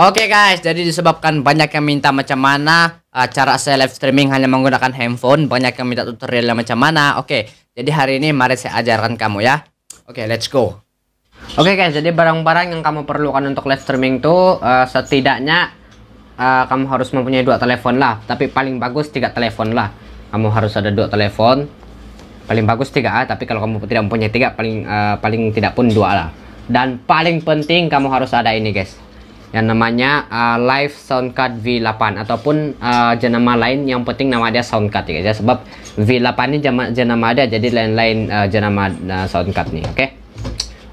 Oke guys, jadi disebabkan banyak yang minta macam mana uh, cara saya live streaming hanya menggunakan handphone, banyak yang minta tutorial macam mana. Oke, jadi hari ini mari saya ajarkan kamu ya. Oke, let's go. Oke guys, jadi barang-barang yang kamu perlukan untuk live streaming tuh uh, setidaknya uh, kamu harus mempunyai dua telepon lah, tapi paling bagus tiga telepon lah. Kamu harus ada dua telepon. Paling bagus tiga, ah, tapi kalau kamu tidak mempunyai tiga, paling uh, paling tidak pun dua lah. Dan paling penting kamu harus ada ini guys yang namanya uh, live soundcard V8 ataupun uh, jenama lain yang penting nama dia soundcard ya guys ya. Sebab V8 ini jenama dia jadi lain-lain uh, jenama uh, soundcard nih oke? Okay?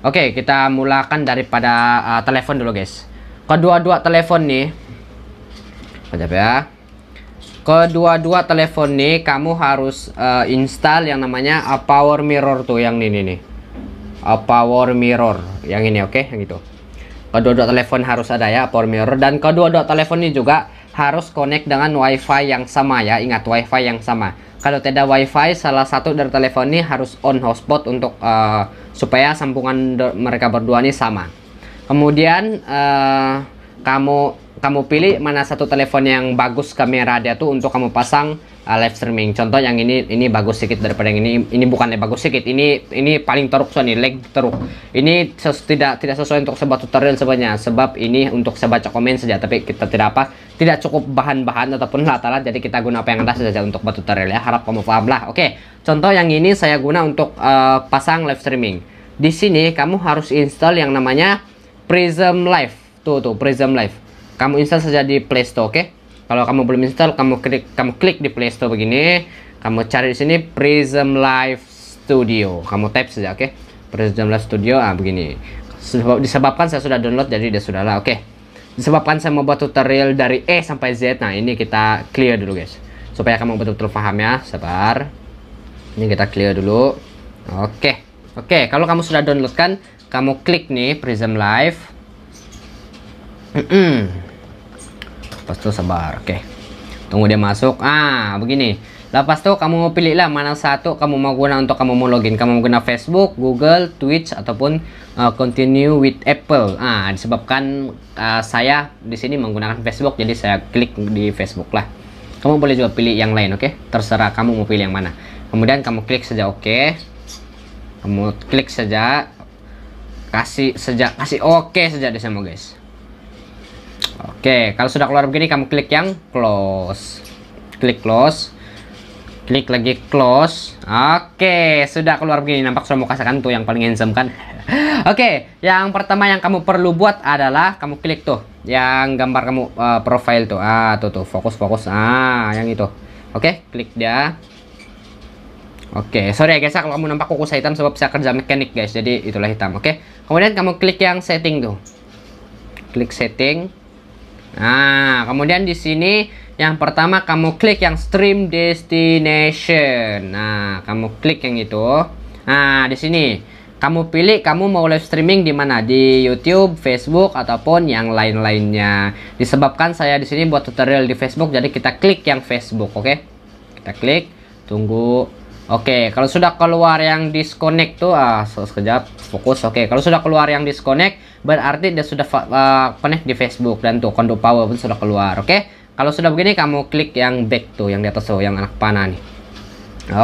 oke okay, kita mulakan daripada uh, telepon dulu guys. Kedua-dua telepon nih Sekejap ya. Kedua-dua telepon nih kamu harus uh, install yang namanya a power mirror tuh yang ini nih a power mirror yang ini oke? Okay? yang itu kedua-dua telepon harus ada ya power mirror. Dan kedua-dua telepon ini juga harus connect dengan wifi yang sama ya. Ingat wifi yang sama. Kalau tidak wifi salah satu dari telepon ini harus on hotspot untuk uh, supaya sambungan mereka berdua ini sama. Kemudian uh, kamu kamu pilih mana satu telepon yang bagus kamera dia tuh untuk kamu pasang uh, live streaming. Contoh yang ini ini bagus sedikit daripada yang ini. Ini bukan bagus sedikit. Ini ini paling teruk so nih, leg teruk. Ini ses, tidak tidak sesuai untuk sebuah tutorial sebenarnya. Sebab ini untuk saya baca komen saja. Tapi kita tidak apa, tidak cukup bahan-bahan ataupun latalan. Jadi kita guna apa yang ada saja untuk buat tutorial ya. Harap kamu paham lah. Oke. Contoh yang ini saya guna untuk uh, pasang live streaming. Di sini kamu harus install yang namanya Prism Live. Tuh tuh Prism Live. Kamu install saja di Play Store, oke? Okay? Kalau kamu belum install, kamu klik kamu klik di Play Store begini. Kamu cari di sini Prism Live Studio. Kamu type saja, oke? Okay? Prism Live Studio, ah begini. Sebab, disebabkan saya sudah download, jadi dia sudah lah, oke? Okay? Disebabkan saya mau buat tutorial dari E sampai Z. Nah, ini kita clear dulu, guys. Supaya kamu betul-betul paham ya. Sabar. Ini kita clear dulu. Oke. Okay. Oke, okay, kalau kamu sudah download kan, kamu klik nih Prism Live. lepas itu sabar oke tunggu dia masuk. Ah begini. Lepas itu kamu pilih lah mana satu kamu mau guna untuk kamu mau login. Kamu mau guna Facebook Google Twitch ataupun uh, continue with Apple. Ah disebabkan uh, saya di sini menggunakan Facebook jadi saya klik di Facebook lah. Kamu boleh juga pilih yang lain oke okay? terserah kamu mau pilih yang mana. Kemudian kamu klik saja oke okay. kamu klik saja. Kasih sejak kasih oke okay saja di semua guys Oke, kalau sudah keluar begini kamu klik yang close. Klik close. Klik lagi close. Oke, sudah keluar begini. Nampak sudah mau kasihkan tuh yang paling handsome kan? Oke, yang pertama yang kamu perlu buat adalah kamu klik tuh yang gambar kamu uh, profile tuh. Ah, tuh tuh fokus fokus. Ah, yang itu. Oke, klik dia. Oke, sorry ya guys, kalau kamu nampak kuku saya hitam sebab saya kerja mekanik guys, jadi itulah hitam. Oke, kemudian kamu klik yang setting tuh. Klik setting. Nah, kemudian di sini yang pertama kamu klik yang stream destination. Nah, kamu klik yang itu. Nah, di sini kamu pilih kamu mau live streaming di mana di YouTube, Facebook ataupun yang lain-lainnya. Disebabkan saya di sini buat tutorial di Facebook, jadi kita klik yang Facebook, oke? Okay? Kita klik, tunggu Oke, kalau sudah keluar yang disconnect tuh, ah, sekejap, fokus. Oke, kalau sudah keluar yang disconnect, berarti dia sudah uh, connect di Facebook dan tuh konduk power pun sudah keluar. Oke, kalau sudah begini, kamu klik yang back tuh, yang di atas tuh, yang anak panah nih.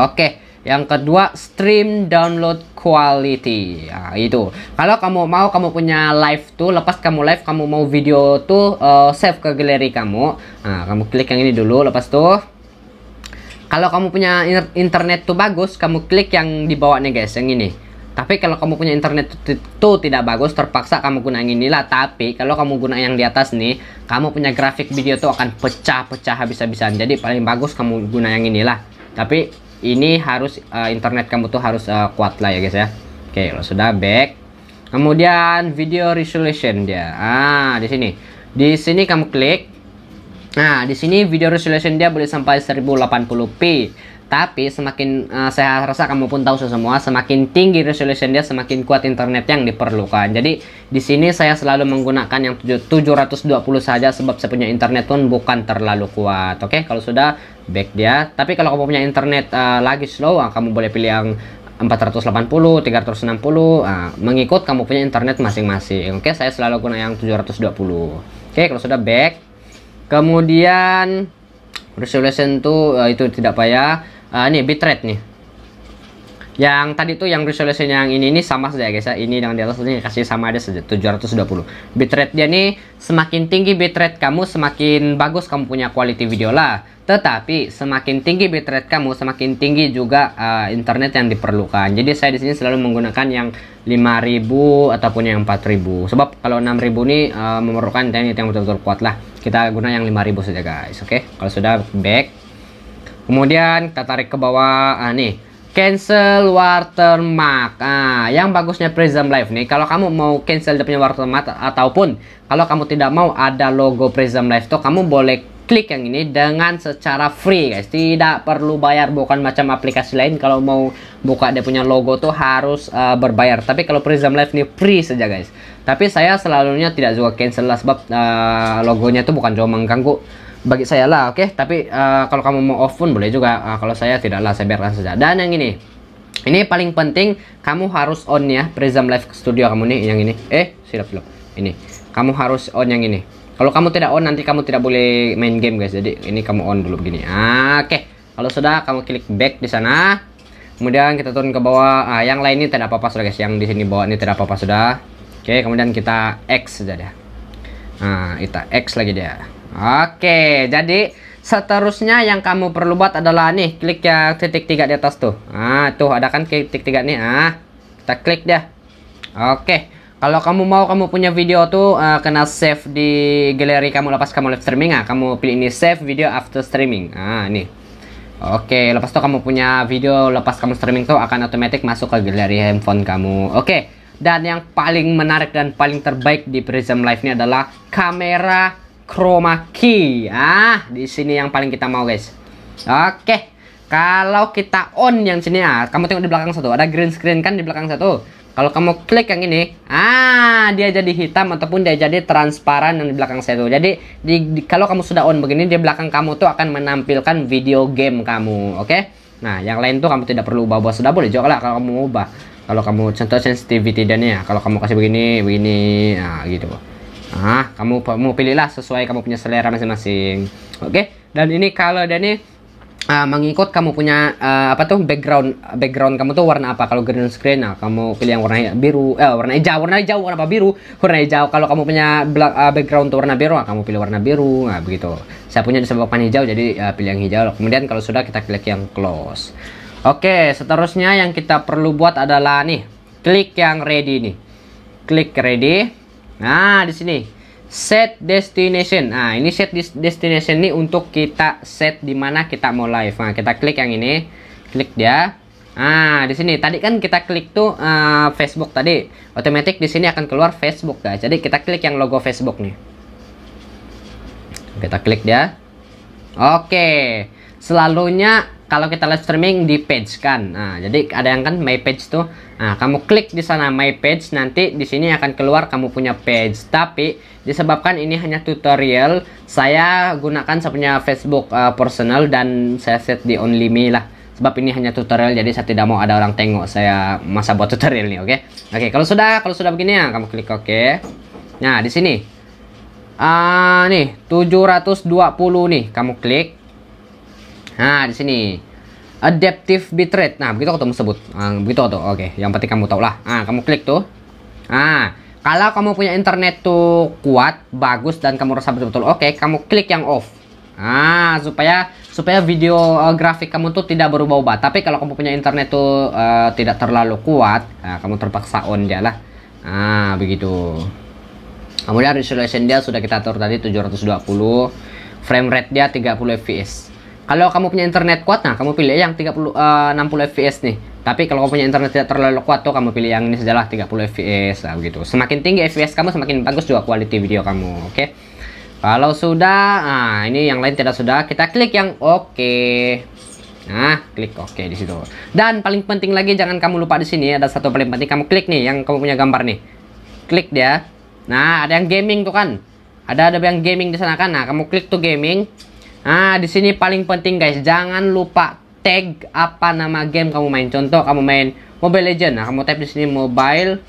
Oke, yang kedua stream download quality. Nah, itu. Kalau kamu mau kamu punya live tuh, lepas kamu live, kamu mau video tuh uh, save ke galeri kamu. Nah, kamu klik yang ini dulu, lepas tuh kalau kamu punya internet tuh bagus, kamu klik yang di bawah nih guys, yang ini. Tapi kalau kamu punya internet tuh tidak bagus, terpaksa kamu guna yang inilah. Tapi kalau kamu guna yang di atas nih, kamu punya grafik video tuh akan pecah-pecah habis-habisan. Jadi paling bagus kamu guna yang inilah. Tapi ini harus uh, internet kamu tuh harus uh, kuat lah ya guys ya. Oke, kalau sudah back. Kemudian video resolution dia. Ah, di sini. Di sini kamu klik Nah, di sini video resolution dia boleh sampai 1080p. Tapi semakin uh, saya rasa kamu pun tahu semua, semakin tinggi resolution dia semakin kuat internet yang diperlukan. Jadi di sini saya selalu menggunakan yang 720 saja sebab saya punya internet pun bukan terlalu kuat. Oke, okay? kalau sudah back dia. Tapi kalau kamu punya internet uh, lagi slow, uh, kamu boleh pilih yang 480, 360, uh, mengikut kamu punya internet masing-masing. Oke, okay? saya selalu guna yang 720. Oke, kalau sudah back. Kemudian resolution tuh uh, itu tidak payah. Uh, ini bitrate nih. Yang tadi tuh yang resolution yang ini ini sama saja guys ya. Ini dengan di atas ini kasih sama ada saja 720. Bitrate dia nih semakin tinggi bitrate kamu semakin bagus kamu punya quality video lah. Tetapi semakin tinggi bitrate kamu semakin tinggi juga uh, internet yang diperlukan. Jadi saya di sini selalu menggunakan yang 5000 ataupun yang 4000. Sebab kalau 6000 ini uh, memerlukan internet yang betul-betul kuat lah. Kita guna yang 5000 saja guys. Oke. Okay? Kalau sudah back Kemudian kita tarik ke bawah ah nih. Cancel watermark. Ah, yang bagusnya Prism Live nih, kalau kamu mau cancel dia punya watermark ataupun kalau kamu tidak mau ada logo Prism Live tuh, kamu boleh klik yang ini dengan secara free guys. Tidak perlu bayar bukan macam aplikasi lain. Kalau mau buka dia punya logo tuh harus uh, berbayar. Tapi kalau Prism Live ini free saja guys. Tapi saya selalunya tidak juga cancel lah sebab uh, logonya tuh bukan cuma mengganggu bagi saya lah oke? Okay? tapi uh, kalau kamu mau off pun boleh juga. Uh, kalau saya tidaklah saya biarkan saja. Dan yang ini. Ini paling penting kamu harus on ya Prism Live Studio kamu nih yang ini. Eh silap silap. Ini. Kamu harus on yang ini. Kalau kamu tidak on nanti kamu tidak boleh main game guys. Jadi ini kamu on dulu begini. Ah, oke. Okay. kalau sudah kamu klik back di sana. Kemudian kita turun ke bawah. Ah, yang lain ini tidak apa-apa sudah guys. Yang di sini bawah ini tidak apa-apa sudah. Oke okay, kemudian kita X saja deh nah kita X lagi dia Oke, jadi seterusnya yang kamu perlu buat adalah nih, klik yang titik tiga di atas tuh. Ah, tuh ada kan titik tiga nih. Ah, kita klik dia. Oke. Kalau kamu mau kamu punya video tuh uh, kena save di galeri kamu lepas kamu live streaming ah, kamu pilih ini save video after streaming. Ah, nih. Oke, lepas itu kamu punya video lepas kamu streaming tuh akan otomatis masuk ke galeri handphone kamu. Oke. Dan yang paling menarik dan paling terbaik di Prism Live ini adalah kamera chroma key. Ah, di sini yang paling kita mau, guys. Oke. Kalau kita on yang sini ah, kamu tengok di belakang satu, ada green screen kan di belakang satu. Kalau kamu klik yang ini, ah dia jadi hitam ataupun dia jadi transparan yang di belakang satu. Jadi di, di, kalau kamu sudah on begini, di belakang kamu tuh akan menampilkan video game kamu, oke? Okay? Nah, yang lain tuh kamu tidak perlu ubah-ubah sudah boleh juga lah kalau kamu ubah. Kalau kamu contoh sensitivity dan ya, kalau kamu kasih begini, begini, nah gitu. Ah, kamu mau pilihlah sesuai kamu punya selera masing-masing. Oke. Okay? Dan ini kalau dan ini uh, mengikut kamu punya uh, apa tuh background background kamu tuh warna apa? Kalau green screen nah kamu pilih yang warna biru eh warna hijau warna hijau warna apa? Biru. Warna hijau kalau kamu punya black, uh, background tuh warna biru nah, kamu pilih warna biru nah begitu. Saya punya disebabkan hijau jadi uh, pilih yang hijau. Kemudian kalau sudah kita klik yang close. Oke seterusnya yang kita perlu buat adalah nih klik yang ready nih. Klik ready Nah, di sini set destination. Nah, ini set destination ini untuk kita set di mana kita mau live. Nah, kita klik yang ini, klik dia. Nah, di sini tadi kan kita klik tuh uh, Facebook tadi. Otomatis di sini akan keluar Facebook, guys. Jadi kita klik yang logo Facebook nih. Kita klik dia. Oke. Selalunya kalau kita live streaming di page kan. Nah, jadi ada yang kan my page tuh. Nah, kamu klik di sana my page nanti di sini akan keluar kamu punya page. Tapi disebabkan ini hanya tutorial, saya gunakan saya punya Facebook uh, personal dan saya set di only me lah. Sebab ini hanya tutorial jadi saya tidak mau ada orang tengok saya masa buat tutorial ini, oke? Okay? Oke, okay, kalau sudah kalau sudah begini ya kamu klik oke. Okay. Nah, di sini ah uh, nih 720 nih kamu klik Nah, di sini adaptive bitrate. Nah, begitu aku sebut. Nah, begitu tuh. Oke, yang penting kamu tahu lah. Nah, kamu klik tuh. Nah, kalau kamu punya internet tuh kuat, bagus dan kamu rasa betul-betul oke, kamu klik yang off. Nah, supaya supaya video uh, grafik kamu tuh tidak berubah-ubah. Tapi kalau kamu punya internet tuh uh, tidak terlalu kuat, nah, kamu terpaksa on dia lah. Nah, begitu. Kemudian resolution dia sudah kita atur tadi 720. Frame rate dia 30 fps. Kalau kamu punya internet kuat, nah kamu pilih yang 30 uh, 60 fps nih. Tapi kalau kamu punya internet tidak terlalu kuat tuh kamu pilih yang ini sajalah 30 fps lah begitu. Semakin tinggi fps kamu semakin bagus juga quality video kamu, oke? Okay? Kalau sudah, nah ini yang lain tidak sudah, kita klik yang oke. Okay. Nah, klik oke okay di situ. Dan paling penting lagi jangan kamu lupa di sini ada satu paling penting kamu klik nih yang kamu punya gambar nih. Klik dia. Nah, ada yang gaming tuh kan. Ada ada yang gaming di sana kan. Nah, kamu klik tuh gaming. Nah, di sini paling penting guys, jangan lupa tag apa nama game kamu main. Contoh kamu main Mobile Legend. Nah, kamu type di sini Mobile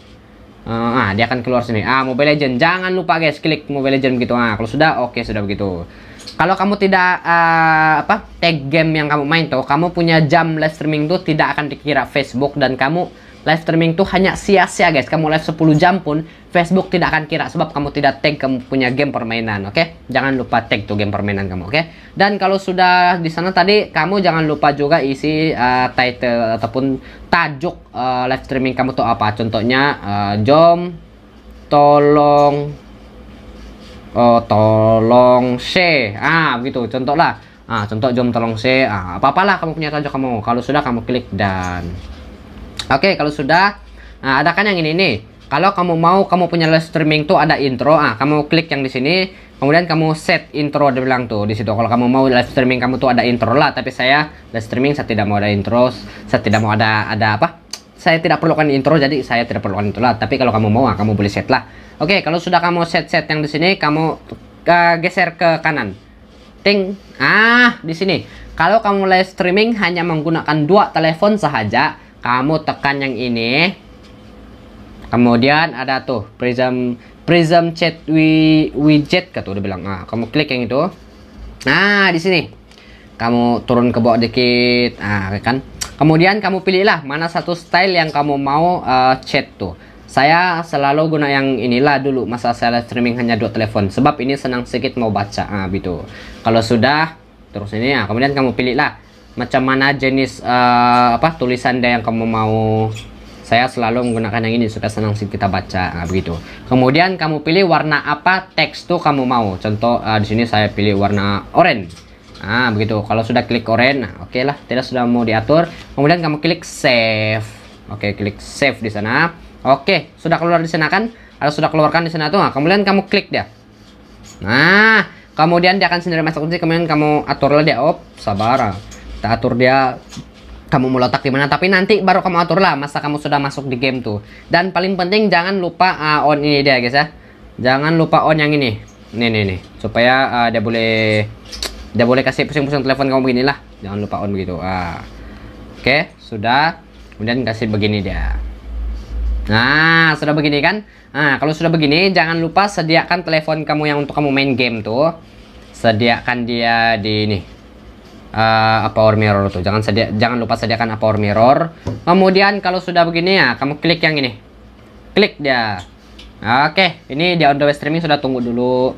Uh, ah, dia akan keluar sini. Ah, Mobile Legend. Jangan lupa guys, klik Mobile Legend begitu. Ah, kalau sudah, oke okay, sudah begitu. Kalau kamu tidak uh, apa tag game yang kamu main tuh, kamu punya jam live streaming tuh tidak akan dikira Facebook dan kamu live streaming tuh hanya sia-sia guys. Kamu live 10 jam pun Facebook tidak akan kira sebab kamu tidak tag kamu punya game permainan, oke? Okay? Jangan lupa tag tuh game permainan kamu, oke? Okay? Dan kalau sudah di sana tadi, kamu jangan lupa juga isi uh, title ataupun tajuk uh, live streaming kamu tuh apa? Contohnya uh, jom tolong oh tolong share. Ah, begitu. Contoh lah. Ah, contoh jom tolong share. Ah, apa-apalah kamu punya tajuk kamu. Kalau sudah kamu klik dan Oke, kalau sudah, nah, ada kan yang ini nih. Kalau kamu mau kamu punya live streaming tuh ada intro, ah kamu klik yang di sini, kemudian kamu set intro dia bilang tuh di situ. Kalau kamu mau live streaming kamu tuh ada intro lah, tapi saya live streaming saya tidak mau ada intro, saya tidak mau ada ada apa? Saya tidak perlukan intro, jadi saya tidak perlukan itu lah. Tapi kalau kamu mau, ah, kamu boleh set lah. Oke, kalau sudah kamu set-set yang di sini, kamu uh, geser ke kanan. Ting, ah di sini. Kalau kamu live streaming hanya menggunakan dua telepon saja, kamu tekan yang ini. Kemudian ada tuh prism prism chat widget kata udah bilang. Ah kamu klik yang itu. Nah di sini. Kamu turun ke bawah dikit. Ah kan. Kemudian kamu pilihlah mana satu style yang kamu mau uh, chat tuh. Saya selalu guna yang inilah dulu masa saya streaming hanya dua telepon. Sebab ini senang sedikit mau baca. Ah gitu. Kalau sudah terus ini. Ya kemudian kamu pilihlah macam mana jenis uh, apa tulisan yang kamu mau? Saya selalu menggunakan yang ini supaya senang sih kita baca. Nah, begitu. Kemudian kamu pilih warna apa teks tuh kamu mau. Contoh uh, di sini saya pilih warna oranye nah begitu. Kalau sudah klik oranye nah oke okay lah. Tidak sudah mau diatur. Kemudian kamu klik save. Oke okay, klik save di sana. Oke okay, sudah keluar di sana kan? Atau sudah keluarkan di sana tuh? Nah, kemudian kamu klik dia. Nah kemudian dia akan sendiri masuk sini. Kemudian kamu aturlah dia. Op sabar kita atur dia kamu mau letak di mana. Tapi nanti baru kamu atur lah masa kamu sudah masuk di game tuh. Dan paling penting jangan lupa uh, on ini dia guys ya. Jangan lupa on yang ini. Nih nih nih. Supaya uh, dia boleh dia boleh kasih pusing-pusing telepon kamu begini lah jangan lupa on begitu. Ah. Oke okay, sudah. Kemudian kasih begini dia. Nah sudah begini kan? Nah kalau sudah begini jangan lupa sediakan telepon kamu yang untuk kamu main game tuh. Sediakan dia di ini uh, power mirror tuh. Jangan sedia jangan lupa sediakan power mirror. Kemudian kalau sudah begini ya, kamu klik yang ini. Klik dia. Oke, ini di on the way streaming sudah tunggu dulu.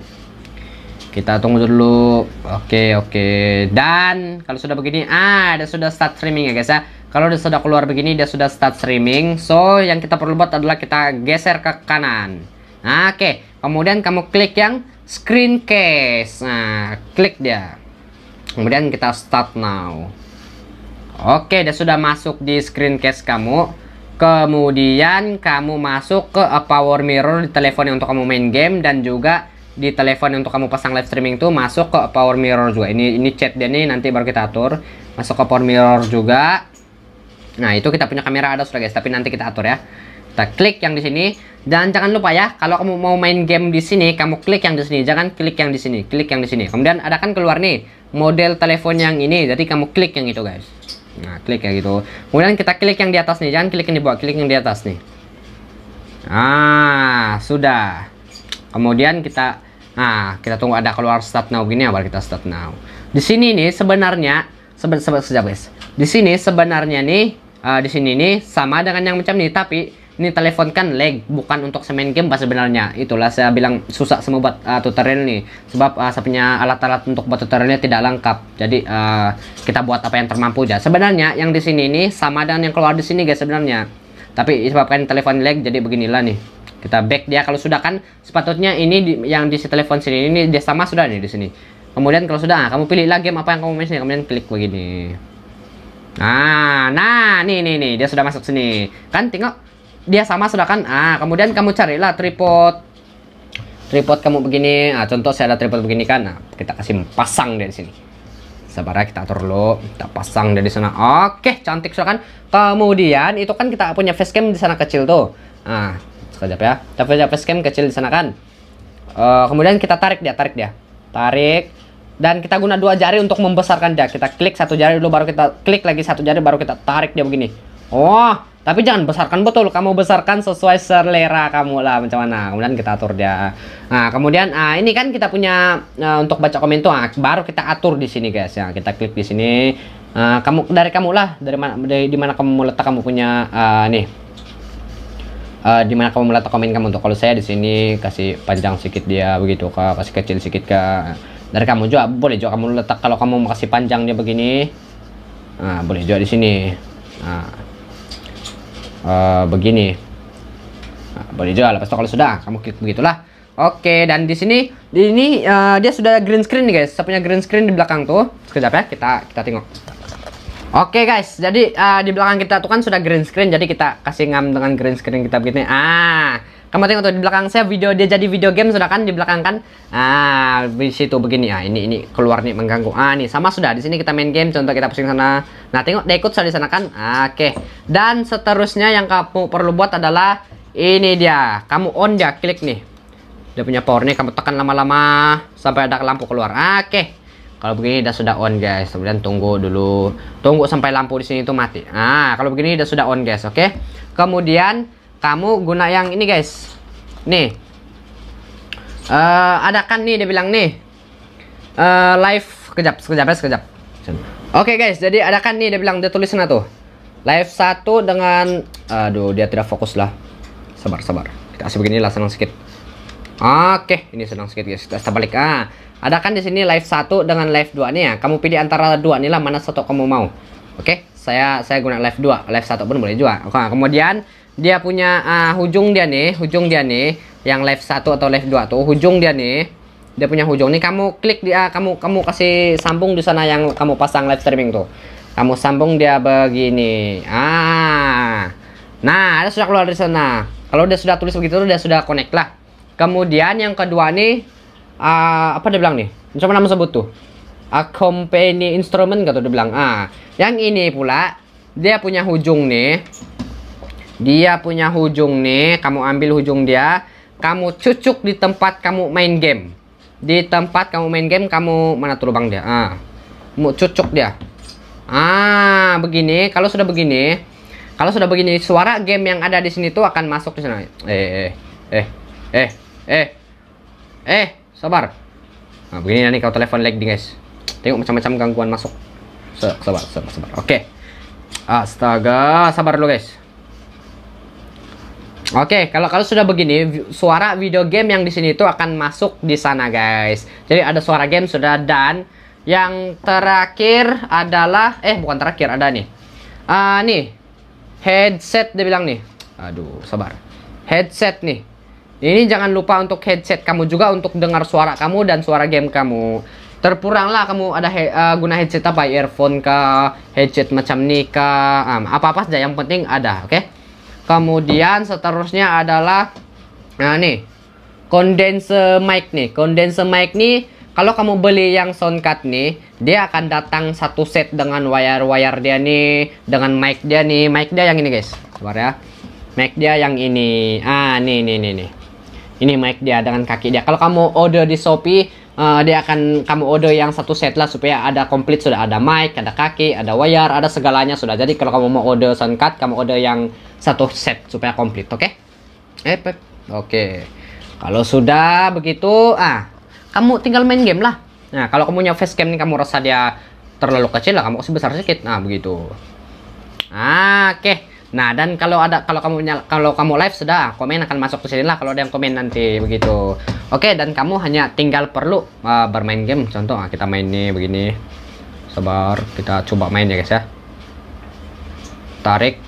Kita tunggu dulu. Oke, oke. Dan kalau sudah begini, ah, dia sudah start streaming ya guys ya. Kalau dia sudah keluar begini, dia sudah start streaming. So, yang kita perlu buat adalah kita geser ke kanan. Oke. Kemudian kamu klik yang screen case. Nah, klik dia. Kemudian kita start now. Oke, dia sudah masuk di screen case kamu. Kemudian kamu masuk ke power mirror di telepon untuk kamu main game dan juga di telepon untuk kamu pasang live streaming tuh masuk ke power mirror juga. Ini ini chat dia nih nanti baru kita atur. Masuk ke power mirror juga. Nah, itu kita punya kamera ada sudah guys, tapi nanti kita atur ya. Kita klik yang di sini dan jangan lupa ya, kalau kamu mau main game di sini, kamu klik yang di sini, jangan klik yang di sini, klik yang di sini. Kemudian ada kan keluar nih model telepon yang ini. Jadi kamu klik yang itu guys. Nah klik kayak gitu. Kemudian kita klik yang di atas nih. Jangan klik yang di bawah klik yang di atas nih. Ah sudah. Kemudian kita nah kita tunggu ada keluar start now gini ya baru kita start now. Di sini nih sebenarnya seben seben sejak guys. Di sini sebenarnya nih uh, di sini nih sama dengan yang macam ini tapi ini telepon kan lag bukan untuk semain game pas sebenarnya. Itulah saya bilang susah semua buat uh, tutorial nih sebab uh, saya punya alat-alat untuk buat tutorialnya tidak lengkap. Jadi uh, kita buat apa yang termampu aja. Sebenarnya yang di sini ini sama dengan yang keluar di sini guys sebenarnya. Tapi disebabkan telepon lag jadi beginilah nih. Kita back dia kalau sudah kan. Sepatutnya ini di, yang di si telepon sini ini dia sama sudah nih di sini. Kemudian kalau sudah nah, kamu pilih lagi game apa yang kamu main sini. Kemudian klik begini. Nah nah nih nih nih. Dia sudah masuk sini. Kan tengok dia sama sudah kan ah kemudian kamu carilah tripod. Tripod kamu begini. Ah contoh saya ada tripod begini kan. Nah kita kasih pasang dari sini. Sabar kita atur dulu. Kita pasang dari sana. Oke cantik sudah kan? Kemudian itu kan kita punya facecam di sana kecil tuh. Ah sekejap ya. Kita punya facecam kecil di sana kan? Uh, kemudian kita tarik dia tarik dia. Tarik. Dan kita guna dua jari untuk membesarkan dia. Kita klik satu jari dulu baru kita klik lagi satu jari baru kita tarik dia begini. Oh Tapi jangan besarkan betul, kamu besarkan sesuai selera kamu lah macam mana. Kemudian kita atur dia. Nah, kemudian ah ini kan kita punya uh, untuk baca komen tuh, ah, baru kita atur di sini guys ya. Kita klik di sini. Uh, kamu dari kamu lah, dari mana dari di kamu letak kamu punya uh, nih. Uh, di mana kamu meletak komen kamu untuk kalau saya di sini kasih panjang sedikit dia begitu kak kasih kecil sedikit kak dari kamu juga boleh juga kamu letak kalau kamu mau kasih panjang dia begini nah boleh juga di sini nah uh, begini nah, boleh juga lepas kalau sudah kamu klik begitulah Oke, dan di sini di ini uh, dia sudah green screen nih guys. Saya punya green screen di belakang tuh. Sekejap ya, kita kita tengok. Oke guys, jadi uh, di belakang kita tuh kan sudah green screen, jadi kita kasih ngam dengan green screen kita begini. Ah, kamu tengok tuh di belakang saya video dia jadi video game sudah kan di belakang kan? Ah, di situ begini ah. Ini ini keluar nih mengganggu. Ah, nih sama sudah di sini kita main game. Contoh kita pusing sana. Nah, tengok dia ikut sudah di sana kan? Ah, Oke. Dan seterusnya yang kamu perlu buat adalah ini dia. Kamu on dia, klik nih. Dia punya power nih, kamu tekan lama-lama sampai ada lampu keluar. Ah, Oke. Kalau begini udah sudah on guys. Kemudian tunggu dulu. Tunggu sampai lampu di sini itu mati. Ah, kalau begini udah sudah on guys, oke? Kemudian kamu guna yang ini guys. Nih. Uh, ada kan nih dia bilang nih. Uh, live sekejap sekejap ya sekejap. Oke okay, guys jadi ada kan nih dia bilang dia tulis tuh. Live satu dengan aduh dia tidak fokus lah. Sabar sabar. Kita kasih begini lah senang sedikit oke okay, ini senang sedikit guys. Kita balik. Ah ada kan di sini live satu dengan live dua nih ya. Kamu pilih antara dua nih lah mana satu kamu mau. Oke okay? saya saya guna live 2 live 1 pun boleh juga. Kemudian dia punya uh, hujung dia nih hujung dia nih yang live 1 atau live 2 tuh hujung dia nih dia punya hujung nih. Kamu klik dia kamu kamu kasih sambung di sana yang kamu pasang live streaming tuh. Kamu sambung dia begini. Ah. Nah ada sudah keluar dari sana. Kalau dia sudah tulis begitu dia sudah connect lah. Kemudian yang kedua nih uh, apa dia bilang nih? Coba nama sebut tuh. Accompany instrument kata dia bilang. Ah. Yang ini pula dia punya hujung nih dia punya hujung nih kamu ambil hujung dia kamu cucuk di tempat kamu main game di tempat kamu main game kamu mana tuh lubang dia ah mau cucuk dia ah begini kalau sudah begini kalau sudah begini suara game yang ada di sini tuh akan masuk di sana eh eh eh eh eh eh sabar nah begini nanti kau telepon lagi guys Tengok macam-macam gangguan masuk. Sabar, sabar, sabar. Oke. Okay. Astaga, sabar dulu guys. Oke, okay, kalau kalau sudah begini, suara video game yang di sini itu akan masuk di sana, guys. Jadi ada suara game sudah dan yang terakhir adalah eh bukan terakhir ada nih. Uh, nih. Headset dia bilang nih. Aduh, sabar. Headset nih. Ini jangan lupa untuk headset kamu juga untuk dengar suara kamu dan suara game kamu terpurang lah kamu ada he, uh, guna headset apa earphone ke headset macam ni ke um, apa apa saja yang penting ada oke okay? Kemudian seterusnya adalah nah nih condenser mic nih. Condenser mic nih kalau kamu beli yang soundcard nih dia akan datang satu set dengan wire-wire dia nih dengan mic dia nih. Mic dia yang ini guys. Sabar ya. Mic dia yang ini. Ah nih nih nih nih. Ini mic dia dengan kaki dia. Kalau kamu order di Shopee uh, dia akan kamu order yang satu set lah supaya ada komplit sudah ada mic, ada kaki, ada wire, ada segalanya sudah. Jadi kalau kamu mau order sound card, kamu order yang satu set supaya komplit, oke? Okay? Eh, oke. Okay. Kalau sudah begitu, ah, kamu tinggal main game lah. Nah, kalau kamu punya facecam nih kamu rasa dia terlalu kecil lah, kamu kasih besar sedikit. Nah, begitu. Ah, oke. Okay. Nah, dan kalau ada kalau kamu kalau kamu live sudah komen akan masuk ke sini lah kalau ada yang komen nanti begitu. Oke, dan kamu hanya tinggal perlu uh, bermain game. Contoh nah, kita main nih begini. Sabar, kita coba main ya guys ya. Tarik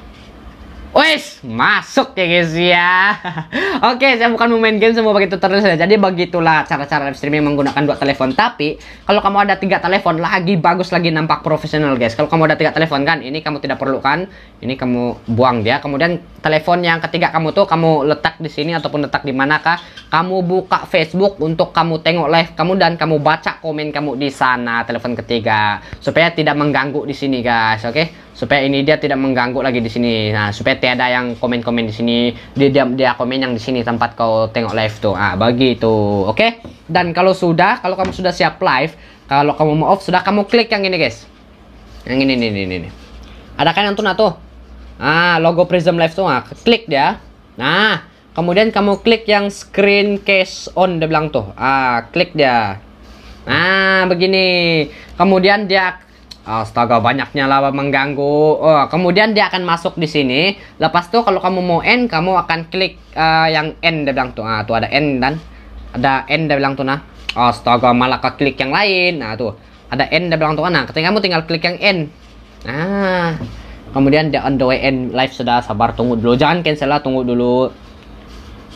Wes, masuk ya guys ya. Oke, saya bukan mau main game semua begitu terus ya. Jadi begitulah cara-cara live streaming menggunakan dua telepon. Tapi kalau kamu ada tiga telepon lagi bagus lagi nampak profesional guys. Kalau kamu ada tiga telepon kan, ini kamu tidak perlu kan. Ini kamu buang dia. Kemudian telepon yang ketiga kamu tuh kamu letak di sini ataupun letak di manakah. Kamu buka Facebook untuk kamu tengok live kamu dan kamu baca komen kamu di sana telepon ketiga supaya tidak mengganggu di sini guys. Oke supaya ini dia tidak mengganggu lagi di sini. Nah, supaya tiada yang komen-komen di sini. Dia dia, dia komen yang di sini tempat kau tengok live tuh. Ah, begitu. Oke? Okay? Dan kalau sudah, kalau kamu sudah siap live, kalau kamu mau off sudah kamu klik yang ini, guys. Yang ini ini ini ini. Ada kan yang tuh tuh. Ah, logo Prism Live tuh ah, klik dia. Nah, kemudian kamu klik yang screen case on dia bilang tuh. Ah, klik dia. Nah, begini. Kemudian dia Astaga, banyaknya lava mengganggu. Oh, kemudian dia akan masuk di sini. Lepas tuh kalau kamu mau end, kamu akan klik uh, yang end dia bilang tuh. Ah, tuh ada end dan ada end dia bilang tuh nah. Astaga, malah ke klik yang lain. Nah, tuh. Ada end dia bilang tuh nah. Ketika kamu tinggal klik yang end. Nah, kemudian dia on the way end live sudah sabar tunggu dulu. Jangan cancel lah, tunggu dulu.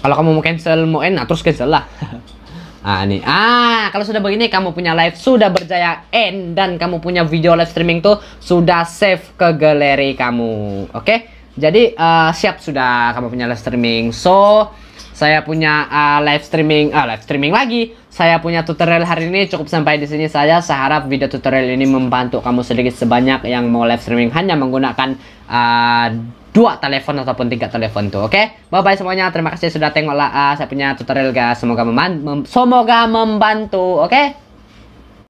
Kalau kamu mau cancel mau end, nah terus cancel lah. Ah, ini. Ah, kalau sudah begini kamu punya live sudah berjaya end dan kamu punya video live streaming tuh sudah save ke galeri kamu. Oke? Okay? Jadi uh, siap sudah kamu punya live streaming. So, saya punya uh, live streaming, uh, live streaming lagi. Saya punya tutorial hari ini cukup sampai di sini saja. Saya harap video tutorial ini membantu kamu sedikit sebanyak yang mau live streaming hanya menggunakan uh, dua telepon ataupun tiga telepon tuh oke okay? bye bye semuanya terima kasih sudah tengok lah uh, saya punya tutorial guys semoga membantu semoga membantu oke okay?